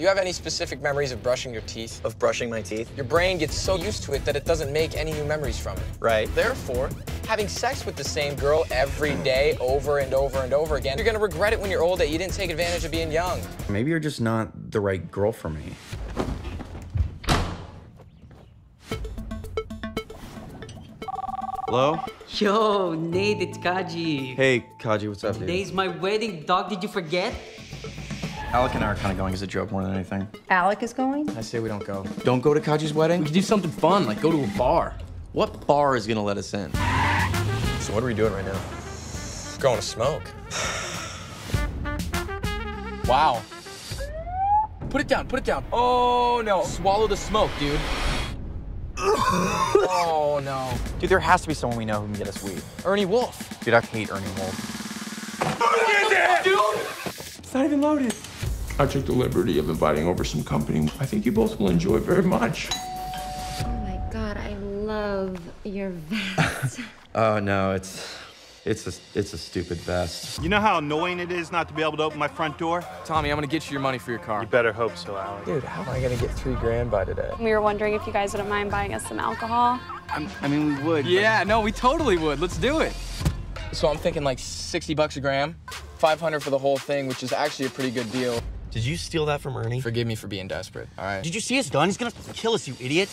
Do you have any specific memories of brushing your teeth? Of brushing my teeth? Your brain gets so used to it that it doesn't make any new memories from it. Right. Therefore, having sex with the same girl every mm. day, over and over and over again, you're gonna regret it when you're old that you didn't take advantage of being young. Maybe you're just not the right girl for me. Hello? Yo, Nate, it's Kaji. Hey, Kaji, what's up, dude? Today's my wedding, dog. Did you forget? Alec and I are kind of going as a joke more than anything. Alec is going? I say we don't go. Don't go to Kaji's wedding? We could do something fun, like go to a bar. What bar is gonna let us in? So what are we doing right now? Going to smoke. wow. Put it down, put it down. Oh no. Swallow the smoke, dude. Oh no. Dude, there has to be someone we know who can get us weed. Ernie Wolf. Dude, I hate Ernie Wolf. Dude? It's not even loaded. I took the liberty of inviting over some company I think you both will enjoy very much. Oh my god, I love your vest. Oh, no, it's... It's a, it's a stupid vest. You know how annoying it is not to be able to open my front door? Tommy, I'm gonna get you your money for your car. You better hope so, Alec. Dude, how am I gonna get three grand by today? We were wondering if you guys wouldn't mind buying us some alcohol. I'm, I mean, we would. Yeah, no, we totally would. Let's do it. So I'm thinking like 60 bucks a gram, 500 for the whole thing, which is actually a pretty good deal. Did you steal that from Ernie? Forgive me for being desperate, all right? Did you see his gun? He's gonna kill us, you idiot.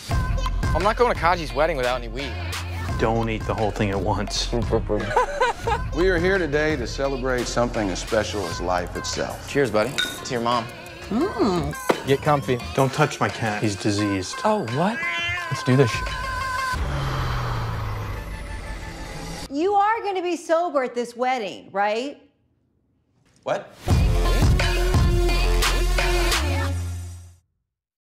I'm not going to Kaji's wedding without any weed. Don't eat the whole thing at once. We are here today to celebrate something as special as life itself. Cheers, buddy. To your mom. Hmm. Get comfy. Don't touch my cat. He's diseased. Oh, what? Let's do this you are going to be sober at this wedding, right? What?